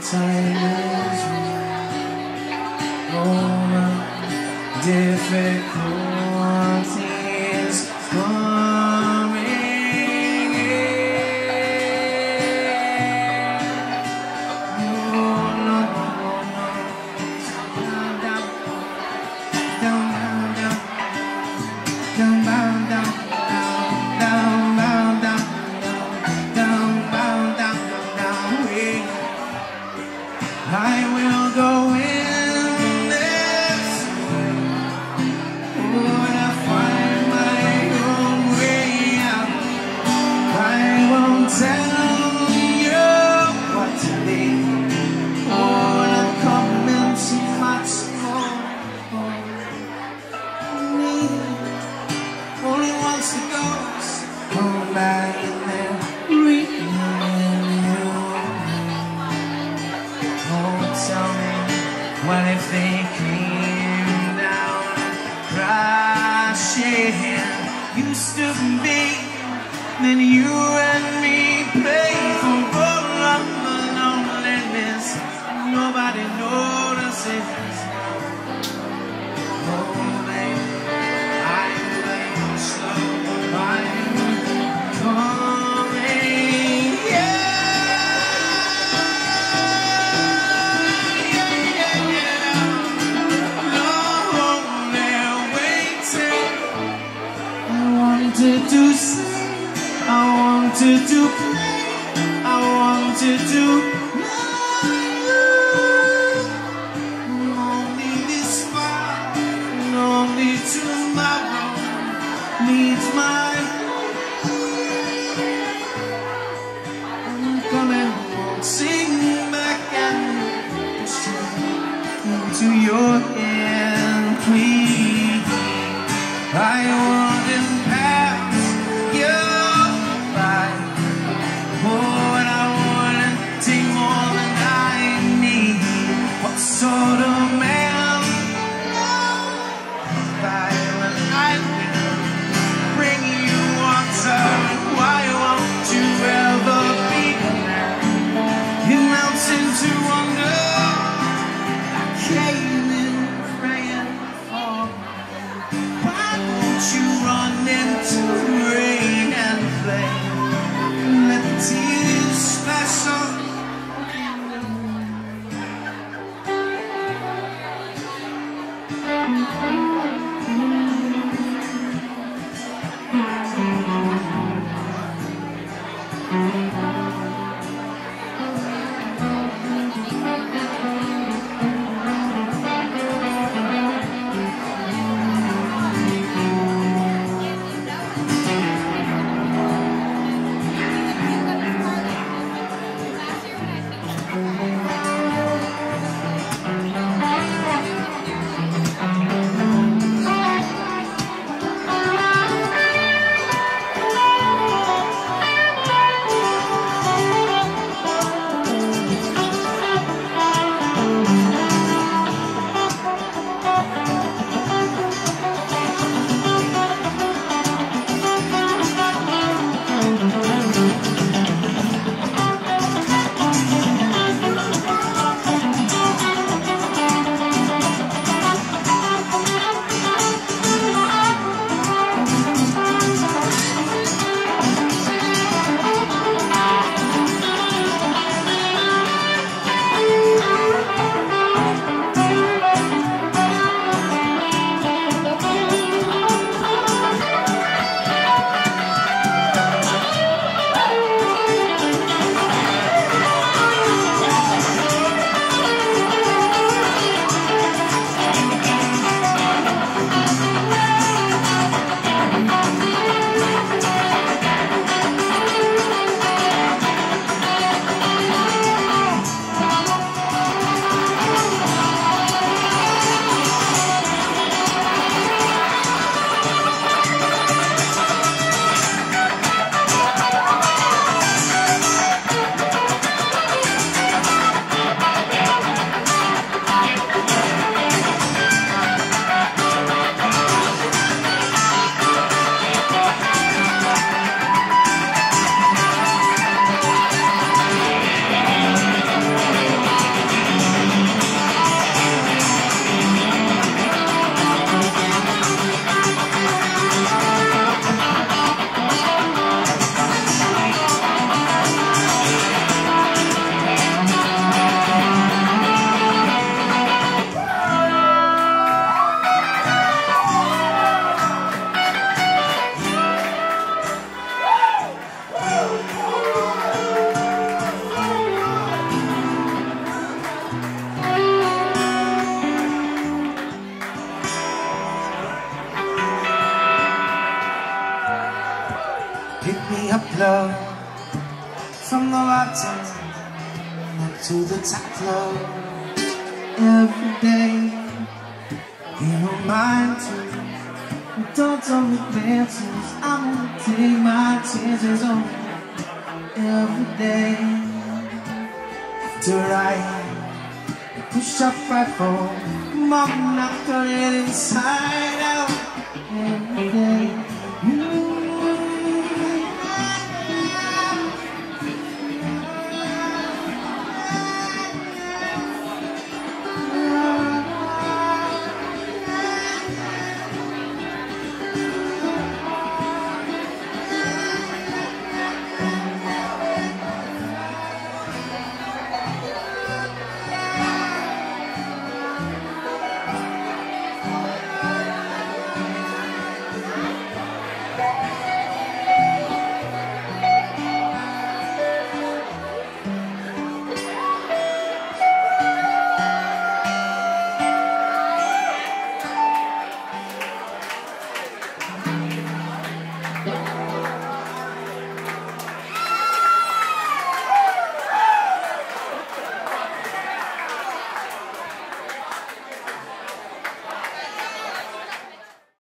time is difficult. they down crashing. Used to be, then you. From the bottom up to the top floor every day. You don't mind to. Don't tell me chances. I'm gonna take my chances on every day. To right, push up right forward. Come on, knock it inside.